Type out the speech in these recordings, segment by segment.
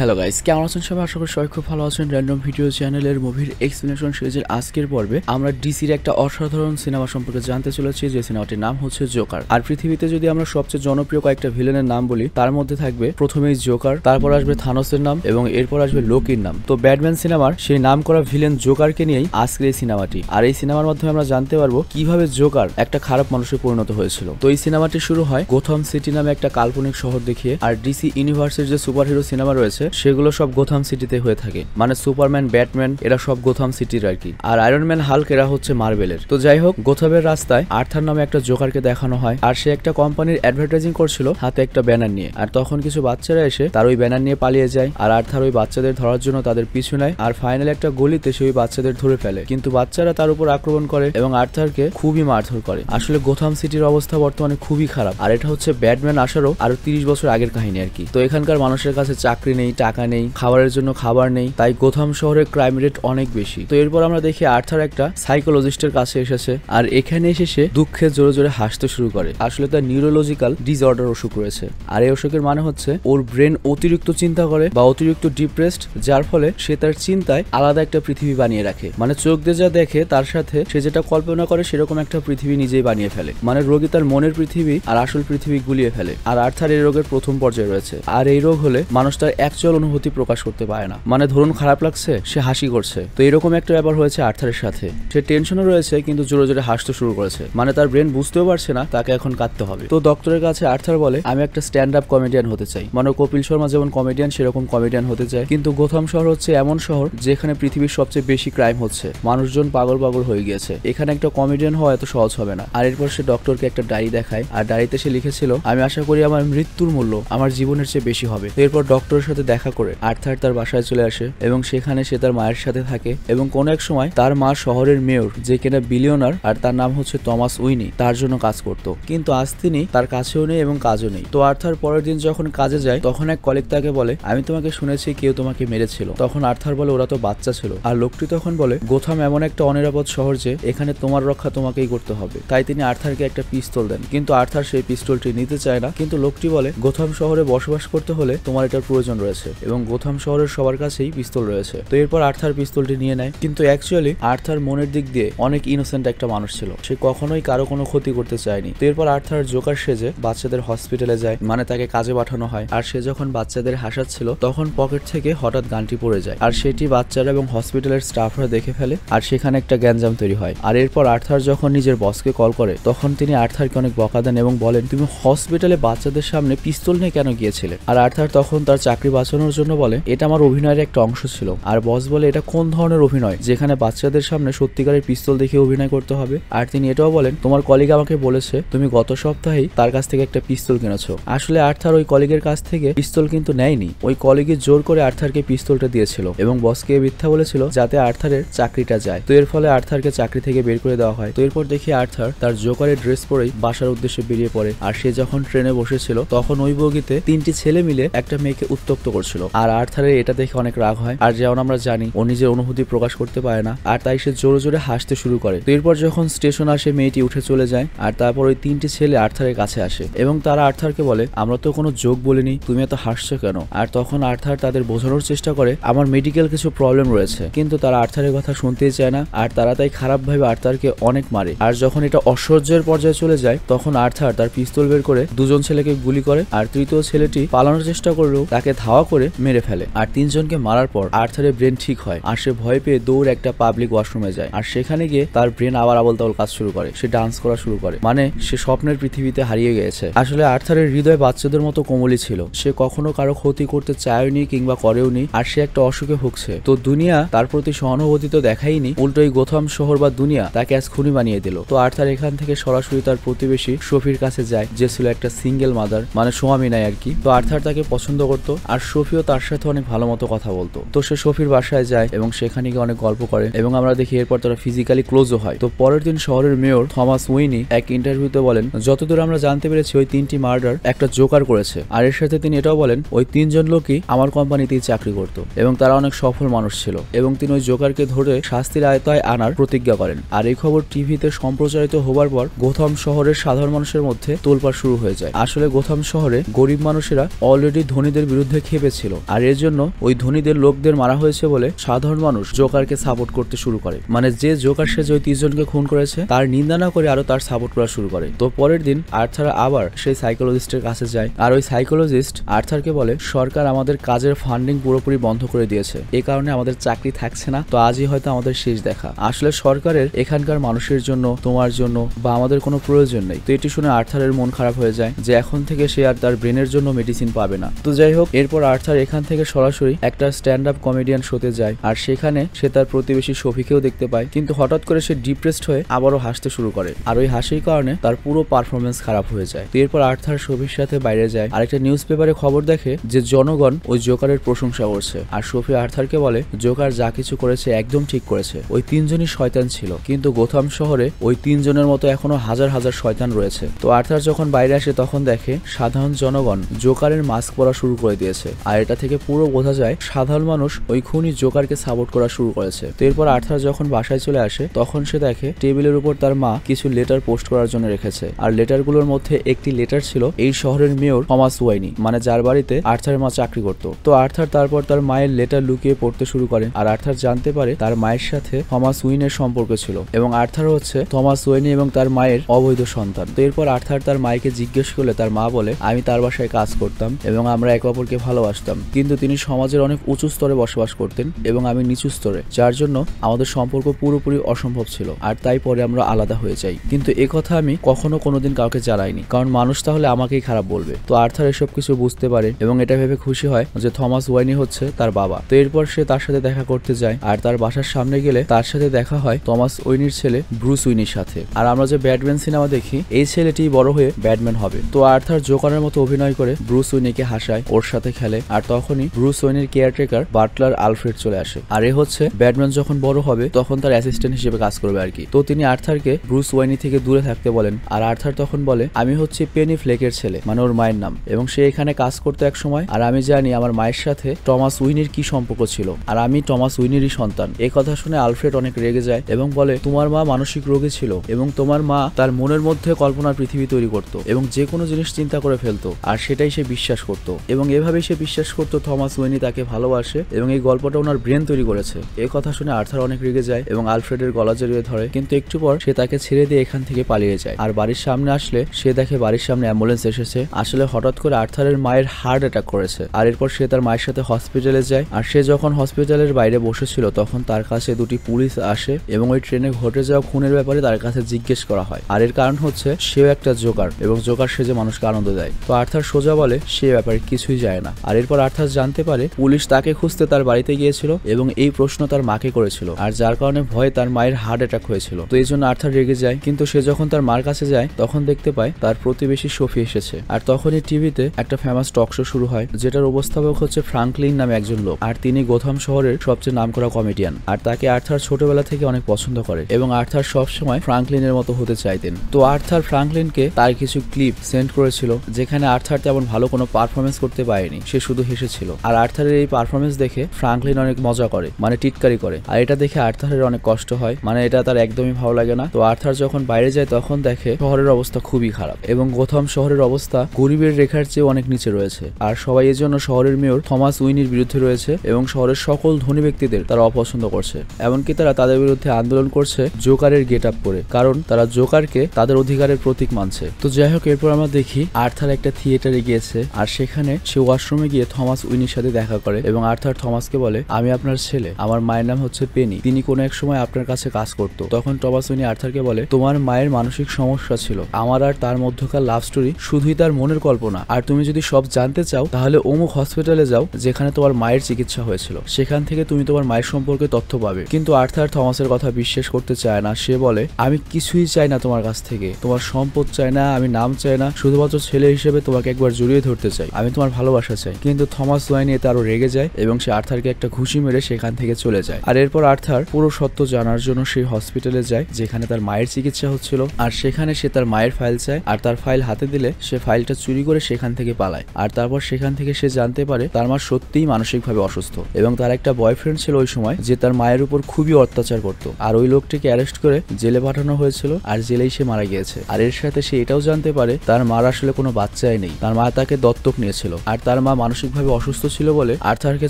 Hello guys কেমন আছেন সবাই? আশা করি সবাই খুব ভালো আছেন। র্যান্ডম ভিডিও চ্যানেলের মুভির এক্সপ্লেনেশন সিরিজের আজকের পর্বে আমরা ডিসির একটা অসাধারণ সিনেমা সম্পর্কে জানতে চলেছি, যে সিনেমাটির নাম হচ্ছে জোকার আর পৃথিবীতে যদি আমরা সবচেয়ে জনপ্রিয় কয়েকটা ভিলেনের নাম বলি, তার মধ্যে থাকবে প্রথমেই জোকার তারপর আসবে থানোসের নাম, এবং এরপর আসবে লোকির নাম। তো ব্যাটম্যান সিনেমার সেই নাম করা ভিলেন জোকারকে নিয়েই আজকের এই সিনেমাটি আর এই সিনেমার মাধ্যমে আমরা জানতে পারব কীভাবে জোকার একটা খারাপ মানুষে পরিণত হয়েছিল। তো এই সিনেমাটি শুরু হয় গোথম সিটি নামে একটা কাল্পনিক শহর দেখিয়ে, আর ডিসি ইউনিভার্সের যে সুপারহিরো সিনেমা রয়েছে সেগুলো সব গোথাম সিটিতে হয়ে থাকে। মানে সুপারম্যান ব্যাটম্যান এরা সব গোথাম সিটির আর কি। আর আয়রন ম্যান হাল্ক এরা হচ্ছে মার্বেলের তো যাই হোক গোথামের রাস্তায় আর্থার নামে একটা জোকারকে দেখানো হয়, আর সে একটা কোম্পানির অ্যাডভার্টাইজিং করছিল হাতে একটা ব্যানার নিয়ে। আর তখন কিছু বাচ্চারা এসে তার ওই ব্যানার নিয়ে পালিয়ে যায়, আর আর্থার ওই বাচ্চাদের ধরার জন্য তাদের পিছু নেয়, আর ফাইনালি একটা গলিতে সে ওই বাচ্চাদের ধরে ফেলে। কিন্তু বাচ্চারা তার উপর আক্রমণ করে, এবং আর্থারকে খুবই মারধর করে। আসলে গোথাম সিটির অবস্থা বর্তমানে খুবই খারাপ, আর এটা হচ্ছে ব্যাটম্যান আসারও আরও তিরিশ বছর আগের কাহিনী আর কি। তো এখানকার মানুষের কাছে চাকরি নেই টাকা নেই, খাবারের জন্য খাবার নেই, তাই গোথাম শহরের ক্রাইম রেট অনেক বেশি। তো এরপর আমরা দেখি আর্থার একটা সাইকোলজিস্টের কাছে এসেছে আর এখানে এসে সে দুঃখে জোরে জোরে হাসতে শুরু করে। আসলে তার নিউরোলজিক্যাল ডিসঅর্ডার অসুখ রয়েছে। আর এই অসুখের মানে হচ্ছে ওর ব্রেন অতিরিক্ত চিন্তা করে বা অতিরিক্ত ডিপ্রেসড যার ফলে সে তার চিন্তায় আলাদা একটা পৃথিবী বানিয়ে রাখে। মানে চোখ দিয়ে যা দেখে, তার সাথে সে যেটা কল্পনা করে সেরকম একটা পৃথিবী নিজেই বানিয়ে ফেলে। মানে রোগী তার মনের পৃথিবী আর আসল পৃথিবী গুলিয়ে ফেলে। আর আর্থার এই রোগের প্রথম পর্যায়ে রয়েছে। আর এই রোগ হলে মানুষ তার অ্যাকচুয়াল অনুভূতি প্রকাশ করতে পারে না। মানে ধরুন খারাপ লাগছে, সে হাসি করছে। তো এরকম একটা ব্যাপার হয়েছে আর্থারের সাথে। সে টেনশনও রয়েছে, কিন্তু জোরে জোরে হাসতে শুরু করেছে। মানে তার ব্রেন বুঝতেও পারছে না, তাকে এখন কাঁদতে হবে। তো ডক্টরের কাছে আর্থার বলে, আমি একটা স্ট্যান্ড আপ কমেডিয়ান হতে চাই। মানে কপিল শর্মা যেমন কমেডিয়ান, সেরকম কমেডিয়ান হতে চায়। কিন্তু গোথাম শহর হচ্ছে এমন শহর, যেখানে পৃথিবীর সবচেয়ে বেশি ক্রাইম হচ্ছে। মানুষজন পাগল পাগল হয়ে গিয়েছে। এখানে একটা কমেডিয়ান হওয়া এত সহজ হবে না। আর এরপর সে ডক্টরকে একটা ডায়েরি দেখায়। আর ডায়েরিতে সে লিখেছিল, আমি আশা করি আমার মৃত্যুর মূল্য আমার জীবনের চেয়ে বেশি হবে। এরপর ডক্টরের সাথে দেখা করে আর্থার তার বাসায় চলে আসে এবং সেখানে সে তার মায়ের সাথে থাকে এবং কোনো এক সময় তার মা শহরের মেয়র, যে কিনা বিলিয়নার আর তার নাম হচ্ছে টমাস উইনি তার জন্য কাজ করত। কিন্তু আজ তিনি তার কাছেও নেই এবং কাজও নেই। তো আর্থার পরের দিন যখন কাজে যায়, তখন এক কলিগ তাকে বলে, আমি তোমাকে শুনেছি কেউ তোমাকে মেরেছিল। তখন আর্থার বলে, ওরা তো বাচ্চা ছিল। আর লোকটি তখন বলে, গোথাম এমন একটা অনিরাপদ শহর যে, এখানে তোমার রক্ষা তোমাকেই করতে হবে। তাই তিনি আর্থারকে একটা পিস্তল দেন। কিন্তু আর্থার সেই পিস্তলটি নিতে চায় না। কিন্তু লোকটি বলে, গোথাম শহরে বসবাস করতে হলে তোমার এটার প্রয়োজন রয়েছে। এবং গোথাম শহরের সবার কাছেই পিস্তল রয়েছে। তো এরপর আর্থার পিস্তলটি নিয়ে নেয়। কিন্তু অ্যাকচুয়ালি আর্থার মনের দিক দিয়ে অনেক ইনোসেন্ট একটা মানুষ ছিল। সে কখনোই কারও কোনো ক্ষতি করতে চায়নি। তো এরপর আর্থার জোকার সেজে বাচ্চাদের হসপিটালে যায় মানে তাকে কাজে পাঠানো হয়। আর সে যখন বাচ্চাদের হাসাচ্ছিল, তখন পকেট থেকে হঠাৎ গানটি পড়ে যায়। আর সেটি বাচ্চারা এবং হসপিটালের স্টাফরা দেখে ফেলে, আর সেখানে একটা গ্যাঞ্জাম তৈরি হয়। আর এরপর আর্থার যখন নিজের বসকে কল করে, তখন তিনি আর্থারকে অনেক বকা দেন এবং বলেন, তুমি হসপিটালে বাচ্চাদের সামনে পিস্তল নিয়ে কেন গিয়েছিলে? আর আর্থার তখন তার চাকরি বাঁচানোর জন্য বলে, এটা আমার অভিনয়ের একটা অংশ ছিল। আর বস বলে, এটা কোন ধরনের অভিনয়? যেখানে বাচ্চাদের সামনে সত্যিকারের পিস্তল দেখে অভিনয় করতে হবে। আর তিনি এটাও বলেন, তোমার কলিগ আমাকে বলেছে, তুমি গত সপ্তাহেই তার কাছ থেকে একটা পিস্তল কিনেছো। আসলে আর্থার ওই কলিগের কাছ থেকে পিস্তল কিন্তু নেয়নি। ওই কলিগের জোর করে আর্থারকে পিস্তলটা দিয়েছিল এবং বসকে মিথ্যা বলেছিল যাতে আর্থারের চাকরিটা যায়। তো এর ফলে আর্থারকে চাকরি থেকে বের করে দেওয়া হয়। তো এরপর দেখি আর্থার তার জোকারের ড্রেস পরেই বাসার উদ্দেশ্যে বেরিয়ে পড়ে। আর সে যখন ট্রেনে বসেছিল, তখন ওই বগিতে তিনটি ছেলে মিলে একটা মেয়েকে উত্তপ্ত করছিল। আর আর্থারের এটা দেখে অনেক রাগ হয়। আর যেমন আমরা জানি, ও নিজের অনুভূতি প্রকাশ করতে পারে না। আর তাই সে জোরে জোরে হাসতে শুরু করে। এরপর যখন স্টেশন আসে, মেয়েটি উঠে চলে যায়। আর তারপর ওই তিনটি ছেলে আর্থারের কাছে আসে। এবং তারা আর্থারকে বলে, আমরা তো কোনো যোগ বলিনি, তুমি এত হাসছো কেন? আর তখন আর্থার তাদের বোঝানোর চেষ্টা করে, আমার মেডিকেল কিছু প্রবলেম রয়েছে। কিন্তু তারা আর্থারের কথা শুনতেই চায় না। আর তারা তাই খারাপ ভাবে আর্থারকে অনেক মারে। আর যখন এটা অসহ্যের পর্যায়ে চলে যায়, তখন আর্থার তার পিস্তল বের করে দুজন ছেলেকে গুলি করে। আর তৃতীয় ছেলেটি পালানোর চেষ্টা করলেও তাকে ধাওয়া করে মেরে ফেলে। আর তিনজনকে মারার পর আর্থারের ব্রেন ঠিক হয় আর সে ভয় পেয়ে দৌড় একটা পাবলিক ওয়াশরুমে যায়। আর সেখানে গিয়ে তার ব্রেন আবার আবল তাবল কাজ শুরু করে। সে ডান্স করা শুরু করে। মানে সে স্বপ্নের পৃথিবীতে হারিয়ে গেছে আসলে আর্থারের হৃদয় বাচ্চাদের মতো কোমলই ছিল। সে কখনো কারও ক্ষতি করতে চায়নি কিংবা করেওনি, আর সে একটা অসুখে ভুগছে। তো দুনিয়া তার প্রতি সহানুভূতি তো দেখাইনি উল্টো এই গোথাম শহর বা দুনিয়া তাকে আজ খুনি বানিয়ে দিল। তো আর্থার এখান থেকে সরাসরি তার প্রতিবেশী শফির কাছে যায়, যে ছিল একটা সিঙ্গেল মাদার মানে স্বামী নাই আর কি। তো আর্থার তাকে পছন্দ করতো, আর শফিও তার সাথে অনেক ভালো মতো কথা বলতো। তো সে শফির বাসায় যায় এবং সেখানে গিয়ে অনেক গল্প করে এবং আমরা দেখি এরপর তারা ফিজিক্যালি ক্লোজও হয়। তো পরের দিন শহরের মেয়র থমাস উইনি এক ইন্টারভিউতে বলেন, যতদূর আমরা জানতে পেরেছি ওই তিনটি মার্ডার একটা জোকার করেছে। আর এর সাথে তিনি এটাও বলেন, ওই তিনজন লোকই আমার কোম্পানিতেই চাকরি করত এবং তারা অনেক সফল মানুষ ছিল এবং তিনি ওই জোকারকে ধরে শাস্তির আয়তায় আনার প্রতিজ্ঞা করেন। আর এই খবর টিভিতে সম্প্রচারিত হবার পর গোথাম শহরের সাধারণ মানুষের মধ্যে তোলপাড় শুরু হয়ে যায়। আসলে গোথাম শহরে গরিব মানুষেরা অলরেডি ধনীদের বিরুদ্ধে খেপে ছিল। আর এর জন্য ওই ধনীদের লোকদের মারা হয়েছে বলে সাধারণ মানুষ জোকারকে সাপোর্ট করতে শুরু করে। মানে যে জোকার সে যে তিনজনকে খুন করেছে, তার নিন্দা না করে আরও তার সাপোর্ট করা শুরু করে। তো পরের দিন আর্থার আবার সেই সাইকোলজিস্টের কাছে যায়। আর ওই সাইকোলজিস্ট আর্থারকে বলে, সরকার আমাদের কাজের ফান্ডিং পুরোপুরি বন্ধ করে দিয়েছে। এই কারণে আমাদের চাকরি থাকছে না, তো আজই হয়তো আমাদের শেষ দেখা। আসলে সরকারের এখানকার মানুষের জন্য, তোমার জন্য বা আমাদের কোনো প্রয়োজন নেই। তো এটি শুনে আর্থারের মন খারাপ হয়ে যায় যে এখন থেকে সে আর তার ব্রেনের জন্য মেডিসিন পাবে না। তো যাই হোক, এরপর আর্থার এখান থেকে সরাসরি একটা স্ট্যান্ড আপ কমেডিয়ান শোতে যায়। আর সেখানে সে তার প্রতিবেশী সফিকেও দেখতে পায়। কিন্তু হঠাৎ করে সে ডিপ্রেসড হয়ে আবারও হাসতে শুরু করে। আর ওই হাসির কারণে তার পুরো পারফরমেন্স খারাপ হয়ে যায়। এরপর আর্থার সফির সাথে বাইরে যায়। আর একটা নিউজ পেপারে খবর দেখে যে জনগণ ওই জোকারের প্রশংসা করছে। আর সফি আর্থারকে বলে জোকার যা কিছু করেছে একদম ঠিক করেছে। ওই তিনজনই শয়তান ছিল। কিন্তু গোথাম শহরে ওই তিনজনের মতো এখনও হাজার হাজার শয়তান রয়েছে। তো আর্থার যখন বাইরে আসে, তখন দেখে সাধারণ জনগণ জোকারের মাস্ক পরা শুরু করে দিয়েছে। আর এটা থেকে পুরো বোঝা যায় সাধারণ মানুষ ওই খুনি জোকারকে সাপোর্ট করা শুরু করেছে। তো এরপর আর্থার যখন বাসায় চলে আসে, তখন সে দেখে টেবিলের উপর তার মা কিছু লেটার পোস্ট করার জন্য রেখেছে। আর লেটারগুলোর মধ্যে একটি লেটার ছিল এই শহরের মেয়র থমাস ওয়াইনি মানে যার বাড়িতে আর্থারের মা চাকরি করত। তো আর্থার তারপর তার মায়ের লেটার লুকিয়ে পড়তে শুরু করে আর আর্থার জানতে পারে তার মায়ের সাথে থমাস উইনের সম্পর্ক ছিল এবং আর্থার হচ্ছে থমাস ওয়েনি এবং তার মায়ের অবৈধ সন্তান। তো এরপর আর্থার তার মায়েকে জিজ্ঞেস করলে তার মা বলে, আমি তার বাসায় কাজ করতাম এবং আমরা একে অপরকে ভালোবাসতাম কিন্তু তিনি সমাজের অনেক উঁচু স্তরে বসবাস করতেন এবং আমি নিচু স্তরে, যার জন্য আমাদের সম্পর্ক পুরোপুরি অসম্ভব ছিল আর তাই পরে আমরা আলাদা হয়ে যাই। কিন্তু এ কথা আমি কখনো কোনোদিন কাউকে জানাইনি, কারণ মানুষ তাহলে আমাকেই খারাপ বলবে। তো আর্থার এসব কিছু বুঝতে পারে এবং এটা ভেবে খুশি হয় যে থমাস ওয়াইনি হচ্ছে তার বাবা। তো এরপর সে তার সাথে দেখা করতে যায় আর তার বাসার সামনে গেলে তার সাথে দেখা হয় থমাস ওয়েনির ছেলে ব্রুস উইনির সাথে। আর আমরা যে ব্যাটম্যান সিনেমা দেখি, এই ছেলেটি বড় হয়ে ব্যাটম্যান হবে। তো আর্থার জোকারের মতো অভিনয় করে ব্রুস উইনিকে হাসায়, ওর সাথে খেলে। আর তখনই ব্রুস ওয়েনির কেয়ারটেকার বাটলার আলফ্রেড চলে আসে। আর এ হচ্ছে, ব্যাটম্যান যখন বড় হবে, তখন তার অ্যাসিস্ট্যান্ট হিসেবে কাজ করবে আর কি। তো তিনি আর্থারকে ব্রুস ওয়াইনি থেকে দূরে থাকতে বলেন, আর আর্থার তখন বলে, আমি হচ্ছে পেনি ফ্লেকের ছেলে মানে ওর মায়ের নাম। এবং সে এখানে কাজ করতো এক সময়, আর আমি জানি আমার মায়ের সাথে টমাস উইনির কি সম্পর্ক ছিল, আর আমি টমাস উইনেরই সন্তান। এই কথা শুনে আলফ্রেড অনেক রেগে যায় এবং বলে, তোমার মা মানসিক রোগী ছিল, এবং তোমার মা তার মনের মধ্যে কল্পনার পৃথিবী তৈরি করত, এবং যে কোনো জিনিস চিন্তা করে ফেলতো, আর সেটাই সে বিশ্বাস করত, এবং এভাবেই সে বিশ্বাস করতো থমাস ওয়েনি তাকে ভালোবাসে এবং এই গল্পটা ওনার ব্রেন তৈরি করেছে। এ কথা শুনে আর্থার অনেক রেগে যায় এবং আলফ্রেডের গলা জড়িয়ে ধরে, কিন্তু একটু পর সে তাকে ছেড়ে দিয়ে এখান থেকে পালিয়ে যায়। আর বাড়ির সামনে আসলে সে দেখে বাড়ির সামনে অ্যাম্বুলেন্স এসেছে। আসলে হঠাৎ করে আর্থারের মায়ের হার্ট অ্যাটাক করেছে। আর এরপর সে তার মায়ের সাথে হসপিটালে যায়। আর সে যখন হসপিটালের বাইরে বসেছিল, তখন তার কাছে দুটি পুলিশ আসে এবং ওই ট্রেনে ঘটে যাওয়া খুনের ব্যাপারে তার কাছে জিজ্ঞেস করা হয়। আর এর কারণ হচ্ছে, সেও একটা জোকার এবং জোকার সে যে মানুষকে আনন্দ দেয়। তো আর্থার সোজা বলে, সে ব্যাপারে কিছুই যায় না। আর এরপর আর্থার জানতে পারে পুলিশ তাকে খুঁজতে তার বাড়িতে গিয়েছিল এবং এই প্রশ্ন তার মাকে করেছিল। আর যার কারণে ভয়ে তার মায়ের হার্ট অ্যাটাক হয়েছিল। তো এই জন্য আর্থার রেগে যায়, কিন্তু সে যখন তার মার কাছে যায়, তখন দেখতে পায় তার প্রতিবেশী সফি এসেছে। আর তখনই টিভিতে একটা ফেমাস টক শো শুরু হয়, যেটার উপস্থাপক হচ্ছে ফ্রাঙ্কলিন নামে একজন লোক। আর তিনি গোথাম শহরের সবচেয়ে নামকরা কমেডিয়ান আর তাকে আর্থার ছোটবেলা থেকে অনেক পছন্দ করে এবং আর্থার সবসময় ফ্রাঙ্কলিনের মতো হতে চাইতেন। তো আর্থার ফ্রাঙ্কলিনকে তার কিছু ক্লিপ সেন্ড করেছিল, যেখানে আর্থার তেমন ভালো কোনো পারফরমেন্স করতে পারেনি। সে শুধু হেসেছিল। আর আর্থারের এই পারফরমেন্স দেখে ফ্রাঙ্কলিন অনেক মজা করে মানে টিটকারি করে। আর এটা দেখে আর্থারের অনেক কষ্ট হয় মানে এটা তার একদমই ভালো লাগে না। তো আর্থার যখন বাইরে যায় তখন দেখে শহরের অবস্থা খুবই খারাপ এবং গোথাম শহরের অবস্থা গরিবের রেখার চেয়ে অনেক নিচে রয়েছে। আর সবাই এর জন্য শহরের মেয়র থমাস উইনির বিরুদ্ধে রয়েছে এবং শহরের সকল ধনী ব্যক্তিদের তারা অপছন্দ করছে। এমনকি তারা তাদের বিরুদ্ধে আন্দোলন করছে জোকারের গেট আপ করে, কারণ তারা জোকারকে তাদের অধিকারের প্রতীক মানছে। তো যাই হোক, এরপর আমরা দেখি আর্থার একটা থিয়েটারে গিয়েছে, আর সেখানে সে ওয়াশরুমে গিয়ে থমাস উইনির সাথে দেখা করে এবং আর্থার থমাসকে বলে, আমি আপনার ছেলে। আমার মায়ের নাম হচ্ছে পেনি। তিনি কোনো এক সময় আপনার কাছে কাজ করতো। তখন টমাস উইনি আর্থারকে বলে, তোমার মায়ের মানসিক সমস্যা ছিল। আমার আর তার মধ্যকার লাভ স্টোরি শুধুই তার মনের কল্পনা। আর তুমি যদি সব জানতে চাও, তাহলে অমুক হসপিটালে যাও, যেখানে তোমার মায়ের চিকিৎসা হয়েছিল। সেখান থেকে তুমি তোমার মায়ের সম্পর্কে তথ্য পাবে। কিন্তু আর্থার থমাসের কথা বিশ্বাস করতে চায় না। সে বলে, আমি কিছুই চাই না তোমার কাছ থেকে। তোমার সম্পদ চাই না, আমি নাম চাই না। শুধুমাত্র ছেলে হিসেবে তোমাকে একবার জড়িয়ে ধরতে চাই। আমি তোমার ভালোবাসা চাই। কিন্তু থমাস ওয়াইনি এতে আরও রেগে যায় এবং সে আর্থারকে একটা ঘুষি মেরে সেখান থেকে চলে যায়। আর এরপর আর্থার পুরো সত্য জানার জন্য সেই হসপিটালে যায়, যেখানে তার মায়ের চিকিৎসা হচ্ছিল। আর সেখানে সে তার মায়ের ফাইল চায়, আর তার ফাইল হাতে দিলে সে ফাইলটা চুরি করে সেখান থেকে পালায়। আর তারপর সেখান থেকে সে জানতে পারে তার মা সত্যিই মানসিকভাবে অসুস্থ এবং তার একটা বয়ফ্রেন্ড ছিল ওই সময়, যে তার মায়ের উপর খুবই অত্যাচার করত। আর ওই লোকটিকে অ্যারেস্ট করে জেলে পাঠানো হয়েছিল, আর জেলেই সে মারা গিয়েছে। আর এর সাথে সে এটাও জানতে পারে, তার মার আসলে কোনো বাচ্চাই নেই। তার মা তাকে দত্তক নিয়েছিল। আর তার মা মানসিকভাবে অসুস্থ ছিল বলে আর্থারকে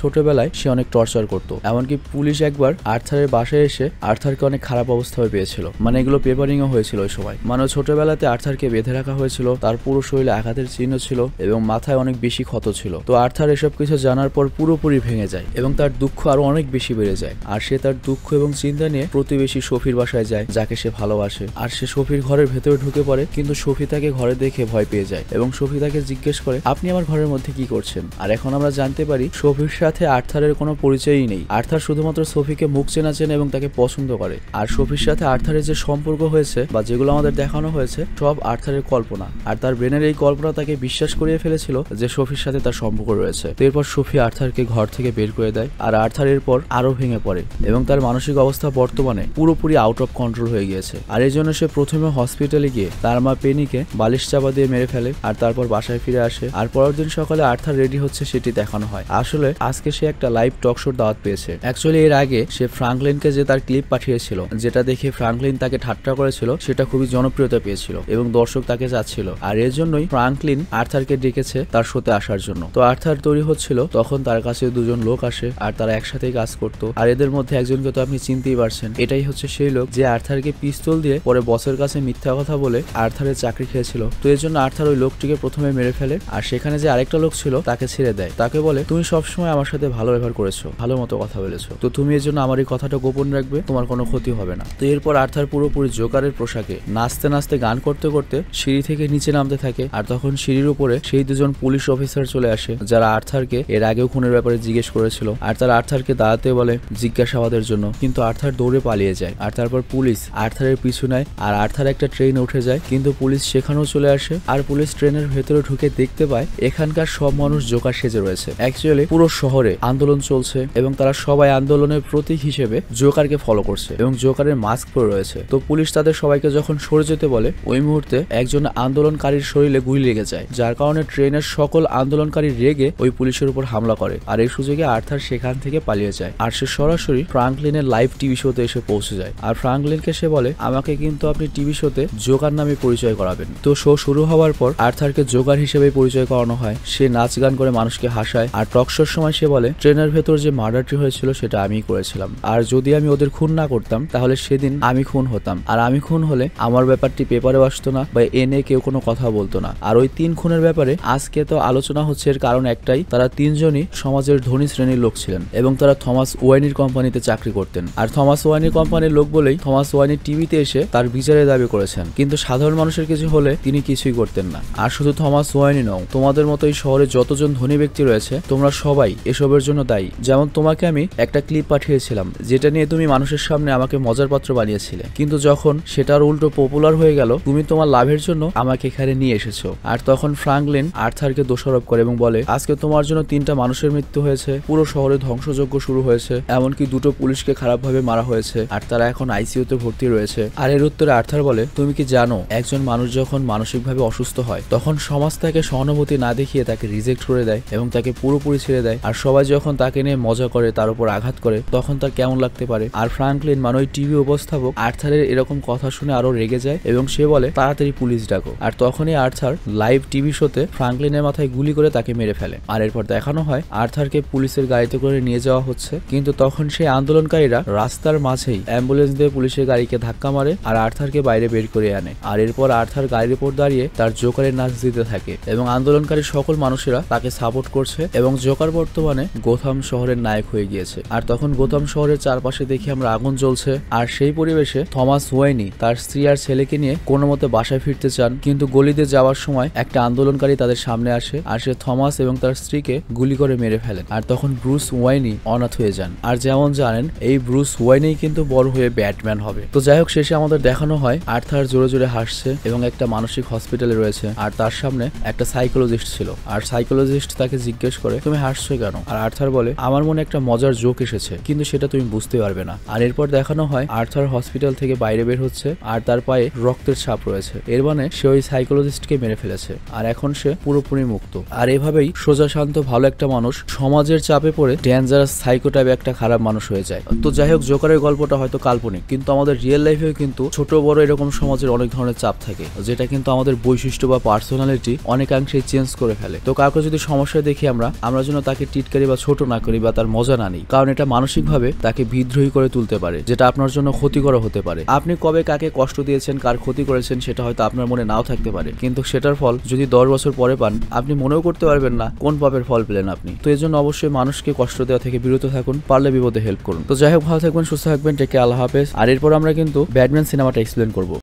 ছোটবেলায় সে অনেক টর্চার করত। এমনকি পুলিশ একবার আর্থারের বাসায় এসে আর্থারকে অনেক খারাপ অবস্থায় পেয়েছিল। মানে এগুলো পেপারিংও হয়েছিল ওই সময়। মানে ছোটবেলাতে আর্থারকে বেঁধে রাখা হয়েছিল, তার পুরো শরীরে আঘাতের চিহ্ন ছিল এবং মাথায় অনেক বেশি ক্ষত ছিল। তো আর্থার এসব কিছু জানার পর পুরোপুরি ভেঙে যায় এবং তার দুঃখ আরও অনেক বেশি বেড়ে যায়। আর সে তার দুঃখ এবং চিন্তা নিয়ে প্রতিবেশী সফির বাসায় যায়, যাকে সে ভালোবাসে। আর সে সফির ঘরের ভেতরে ঢুকে পড়ে, কিন্তু সফি তাকে ঘরে দেখে ভয় পেয়ে যায় এবং সফি তাকে জিজ্ঞেস করে, আপনি আমার ঘরের মধ্যে কি করছেন? আর এখন আমরা জানতে পারি সফির সাথে আর্থারের কোনো পরিচয়ই নেই। আর্থার শুধুমাত্র সফিকে মুখ চেনা চেনে এবং তাকে পছন্দ করে। আর সফির সাথে আর্থারের যে সম্পর্ক হয়েছে বা যেগুলো আমাদের দেখানো হয়েছে, সব আর্থারের কল্পনা। আর তার ব্রেনের এই কল্পনা তাকে বিশ্বাস করিয়ে ফেলেছিল যে সফির সাথে তার সম্পর্ক রয়েছে। এরপর সফি আর্থারকে ঘর থেকে বের করে দেয় আর আর্থার এরপর আরও ভেঙে পড়ে এবং তার মানসিক অবস্থা বর্তমানে পুরোপুরি আউট অফ কন্ট্রোল হয়ে গিয়েছে। আর এই জন্য সে প্রথমে হসপিটালে গিয়ে তার মা পেনিকে বালিশ চাপা দিয়ে মেরে ফেলে আর তারপর বাসায় ফিরে আসে। আর পরের দিন সকালে আর্থার রেডি হচ্ছে সেটি দেখানো হয়। আসলে, আজকে সে একটা লাইভ টক শোর দাওয়াত পেয়েছে। অ্যাকচুয়ালি এর আগে সে ফ্রাঙ্কলিনকে যে তার ক্লিপ পাঠিয়েছিল, যেটা দেখে ফ্রাঙ্কলিন তাকে ঠাট্টা করেছিল, সেটা খুবই জনপ্রিয়তা পেয়েছিল এবং দর্শক তাকে যাচ্ছিল আর এর জন্যই ফ্রাঙ্কলিন আর্থারকে ডেকেছে তার শোতে আসার জন্য। তো আর্থার তৈরি হচ্ছিল, তখন তার কাছে দুজন লোক আসে আর তারা একসাথেই কাজ করত। আর এদের মধ্যে একজনকে তো আপনি চিনতেই পারছেন। এটাই হচ্ছে সেই লোক যে আর্থারকে পিস্তল দিয়ে পরে বসের কাছে মিথ্যা কথা বলে আর্থারের চাকরি খেয়েছিল। তো এর জন্য আর্থার ওই লোকটিকে প্রথমে মেরে ফেলে। আর সেখানে যে আরেকটা লোক ছিল, তাকে ছেড়ে দেয়। তাকে বলে, তুমি সবসময় আমার সাথে ভালো ব্যবহার করেছ, ভালো মতো কথা বলেছ। তো তুমি এর জন্য আমার এই কথাটা গোপন রাখবে, তোমার কোনো ক্ষতি হবে না। তো এরপর আর্থার পুরোপুরি জোকারের পোশাকে নাচতে নাচতে গান করতে করতে সিঁড়ি থেকে নিচে নামতে থাকে। আর তখন সিঁড়ির উপরে সেই দুজন পুলিশ অফিসার চলে আসে, যারা আর্থারকে এর আগেও খুনের ব্যাপারে জিজ্ঞেস করেছিল। আর তারা আর্থারকে দাঁড়াতে বলে, জিজ্ঞাসাবাদের জন্য। কিন্তু আর্থার দৌড়ে পালিয়ে যায়। আর তারপর পুলিশ আর্থারের পিছু নেয়, আর আর্থার একটা ট্রেন উঠে যায়। কিন্তু পুলিশ সেখানেও চলে আসে। আর পুলিশ ট্রেনের ভেতরে ঢুকে দেখতে পায়, এখানকার সব মানুষ জোকার সেজে রয়েছে। অ্যাকচুয়ালি পুরো শহরে আন্দোলন চলছে এবং তারা সবাই আন্দোলনের প্রতীক হিসেবে জোকারকে ফলো করছে এবং জোকারের মাস্ক পরে রয়েছে। তো পুলিশ তাদের সবাইকে যখন সরে যেতে বলে, ওই মুহূর্তে একজন আন্দোলনকারীর শরীরে গুলি লেগে যায়, যার কারণে ট্রেনের সকল আন্দোলনকারী রেগে ওই পুলিশের উপর হামলা করে আর এই সুযোগে আর্থার সেখান থেকে পালিয়ে যায়। আর সে সরাসরি ফ্রাঙ্কলিনের লাইভ টিভি শোতে এসে পৌঁছে যায়। আর ফ্রাঙ্কলিনকে সে বলে, আমাকে কিন্তু আপনি টিভি শোতে জোকার নামে পরিচয় করাবেন। তো শো শুরু হওয়ার পর আর্থারকে জোকার হিসেবে পরিচয় করানো হয়। সে নাচ গান মানুষকে হাসায়। আর টকশোর সময় সে বলে, ট্রেনের ভেতর যে মার্ডারটি হয়েছিল সেটা আমি করেছিলাম। আর যদি আমি ওদের খুন না করতাম, তাহলে সেদিন আমি খুন হতাম। আর আমি খুন হলে আমার ব্যাপারটি পেপারে আসতো না বা এনে কেউ কোনো কথা বলতো না। আর ওই তিন খুনের ব্যাপারে আজকে তো আলোচনা হচ্ছে, এর কারণ একটাই, তারা তিনজনই সমাজের ধনী শ্রেণির লোক ছিলেন এবং তারা থমাস ওয়াইনির কোম্পানিতে চাকরি করতেন। আর থমাস ওয়াইনির কোম্পানির লোক বলেই থমাস ওয়াইনি টিভিতে এসে তার বিচারের দাবি করেছেন। কিন্তু সাধারণ মানুষের কিছু হলে তিনি কিছুই করতেন না। আর শুধু থমাস ওয়াইনি নও, তোমাদের মতো এই শহরে যতজন ধনী ব্যক্তি রয়েছে, তোমরা সবাই এসবের জন্য দায়ী। যেমন তোমাকে আমি একটা ক্লিপ পাঠিয়েছিলাম, যেটা নিয়ে তুমি মানুষের সামনে আমাকে মজার পাত্র বানিয়েছিলে। কিন্তু যখন সেটার উল্টো পপুলার হয়ে গেল, তুমি তোমার লাভের জন্য আমাকে এখানে নিয়ে এসেছ। আর তখন ফ্রাঙ্কলিন আর্থারকে দোষারোপ করে এবং বলে, আজকে তোমার জন্য তিনটা মানুষের মৃত্যু হয়েছে, পুরো শহরে ধ্বংসযজ্ঞ শুরু হয়েছে, এমনকি দুটো পুলিশকে খারাপভাবে মারা হয়েছে, আর তারা এখন আইসিইউতে ভর্তি রয়েছে। আর এর উত্তরে আর্থার বলে, তুমি কি জানো, একজন মানুষ যখন মানসিকভাবে অসুস্থ হয়, তখন সমাজ তাকে সহানুভূতি না দেখিয়ে তাকে রিজেক্ট করে দেয় এবং তাকে পুরোপুরি ছেড়ে দেয়। আর সবাই যখন তাকে নিয়ে মজা করে, তার উপর আঘাত করে, তখন তার কেমন লাগতে পারে? আর ফ্রাঙ্কলিন মানে ওই টিভি উপস্থাপক, আর্থারের এরকম কথা শুনে আরও রেগে যায় এবং সে বলে, তাড়াতাড়ি পুলিশ ডাকো। আর তখনই আর্থার লাইভ টিভি শোতে ফ্রাঙ্কলিনের মাথায় গুলি করে তাকে মেরে ফেলে। আর এরপর দেখানো হয়, আর্থারকে পুলিশের গাড়িতে করে নিয়ে যাওয়া হচ্ছে। কিন্তু তখন সেই আন্দোলনকারীরা রাস্তার মাঝেই অ্যাম্বুলেন্স দিয়ে পুলিশের গাড়িকে ধাক্কা মারে আর আর্থারকে বাইরে বের করে আনে। আর এরপর আর্থার গাড়ির উপর দাঁড়িয়ে তার জোকারের নাচ দিতে থাকে। এবং আন্দোলনকারী সকল মানুষেরা তাকে সাপোর্ট করছে এবং জোকার বর্তমানে গোথাম শহরের নায়ক হয়ে গিয়েছে। আর তখন গোথাম শহরের চারপাশে দেখি আমরা আগুন জ্বলছে। আর সেই পরিবেশে থমাস ওয়াইনি তার স্ত্রী আর ছেলেকে নিয়ে কোনো মতে বাসায় ফিরতে চান, কিন্তু গলিতে যাওয়ার সময় একটা আন্দোলনকারী তাদের সামনে আসে আর সে থমাস এবং তার স্ত্রীকে গুলি করে মেরে ফেলেন আর তখন ব্রুস ওয়াইনি অনাথ হয়ে যান। আর যেমন জানেন, এই ব্রুস ওয়াইনি কিন্তু বড় হয়ে ব্যাটম্যান হবে। তো যাই হোক শেষে আমাদের দেখানো হয়, আর্থার জোরে জোরে হাসছে এবং একটা মানসিক হসপিটালে রয়েছে। আর তার সামনে একটা সাইকোলজিস্ট ছিল। আর সাইকোলজিস্ট তাকে জিজ্ঞেস করে, তুমি হাসছো কেন? আর আর্থার বলে, আমার মনে একটা মজার জোক এসেছে, কিন্তু সেটা তুমি বুঝতে পারবে না। আর এরপর দেখানো হয়, আর্থার হসপিটাল থেকে বাইরে বের হচ্ছে, আর তার পায়ে রক্তের ছাপ রয়েছে। এর মানে সে ওই সাইকোলজিস্টকে মেরে ফেলেছে, আর এখন সে পুরোপুরি মুক্ত। আর এভাবেই সোজা শান্ত ভালো একটা মানুষ সমাজের চাপে পড়ে ডেঞ্জারাস সাইকো টাইপ একটা খারাপ মানুষ হয়ে যায়। তো যাই হোক জোকারের গল্পটা হয়তো কাল্পনিক, কিন্তু আমাদের রিয়েল লাইফেও কিন্তু ছোট, বড় এরকম সমাজের অনেক ধরনের চাপ থাকে, যেটা কিন্তু আমাদের বৈশিষ্ট্য বা পার্সোনালিটি অনেকাংশে চেঞ্জ করে ফেলে। তো কাউকে যদি সমস্যা দেখি আমরা আমরা যেন তাকে টিটকারি বা ছোট না করি বা তার মজা না নিই। কারণ এটা মানসিকভাবে তাকে বিদ্রোহী করে তুলতে পারে, যেটা আপনার জন্য ক্ষতিকর হতে পারে। আপনি কবে কাকে কষ্ট দিয়েছেন, কার ক্ষতি করেছেন, সেটা হয়তো আপনার মনে নাও থাকতে পারে। কিন্তু সেটার ফল যদি দশ বছর পরে পান, আপনি মনেও করতে পারবেন না কোন পাপের ফল পেলেন আপনি। তো এই জন্য অবশ্যই মানুষকে কষ্ট দেওয়া থেকে বিরত থাকুন, পারলে বিপদে হেল্প করুন। তো যাই হোক, ভালো থাকবেন, সুস্থ থাকবেন টেকে আল্লাহ হাফেজ। আর এরপর আমরা কিন্তু ব্যাটম্যান সিনেমাটা এক্সপ্লেন করব।